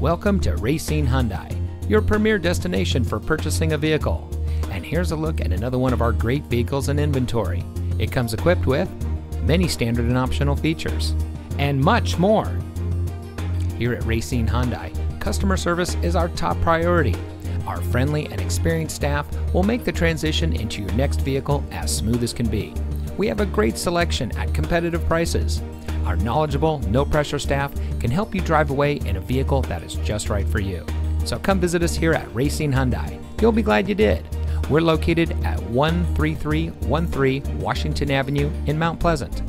Welcome to Racine Hyundai, your premier destination for purchasing a vehicle. And here's a look at another one of our great vehicles in inventory. It comes equipped with many standard and optional features, and much more. Here at Racine Hyundai, customer service is our top priority. Our friendly and experienced staff will make the transition into your next vehicle as smooth as can be. We have a great selection at competitive prices. Our knowledgeable, no pressure staff can help you drive away in a vehicle that is just right for you. So come visit us here at Racine Hyundai. You'll be glad you did. We're located at 13313 Washington Avenue in Mount Pleasant.